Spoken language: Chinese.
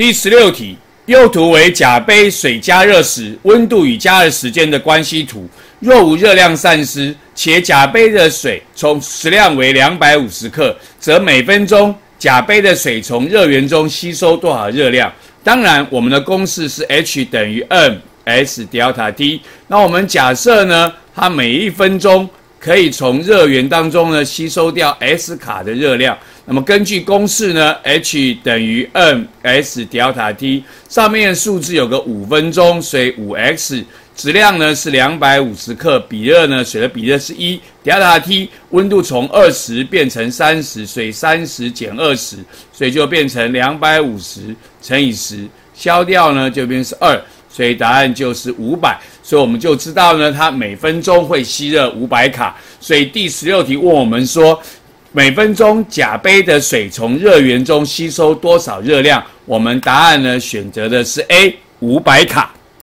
第十六题，右图为甲杯水加热时温度与加热时间的关系图。若无热量散失，且甲杯的水从实量为两百五十克，则每分钟甲杯的水从热源中吸收多少热量？当然，我们的公式是 H 等于 m s delta T。那我们假设呢，它每一分钟可以从热源当中呢吸收掉 S 卡的热量。那么根据公式呢，H 等于 m s delta T，上面的数字有个五分钟，所以五 x，质量呢是两百五十克，比热呢水的比热是一，delta T 温度从二十变成三十，所以三十减二十，所以就变成两百五十乘以十，消掉呢就变成二，所以答案就是五百，所以我们就知道呢，它每分钟会吸热五百卡，所以第十六题问我们说。每分钟甲杯的水从热源中吸收多少热量？我们答案呢？选择的是 A，五百卡。